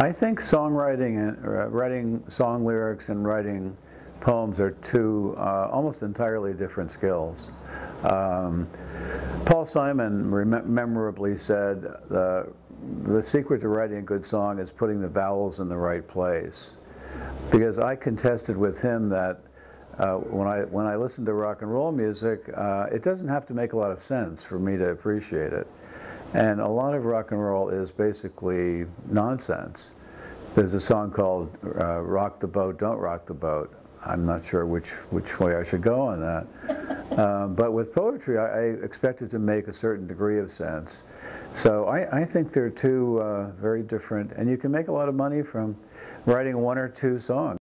I think songwriting and uh, writing song lyrics and writing poems are two uh, almost entirely different skills. Um, Paul Simon memorably said, the, the secret to writing a good song is putting the vowels in the right place. Because I contested with him that uh, when, I, when I listen to rock and roll music, uh, it doesn't have to make a lot of sense for me to appreciate it. And a lot of rock and roll is basically nonsense. There's a song called uh, Rock the Boat, Don't Rock the Boat. I'm not sure which, which way I should go on that. um, but with poetry, I, I expect it to make a certain degree of sense. So I, I think they're two uh, very different, and you can make a lot of money from writing one or two songs.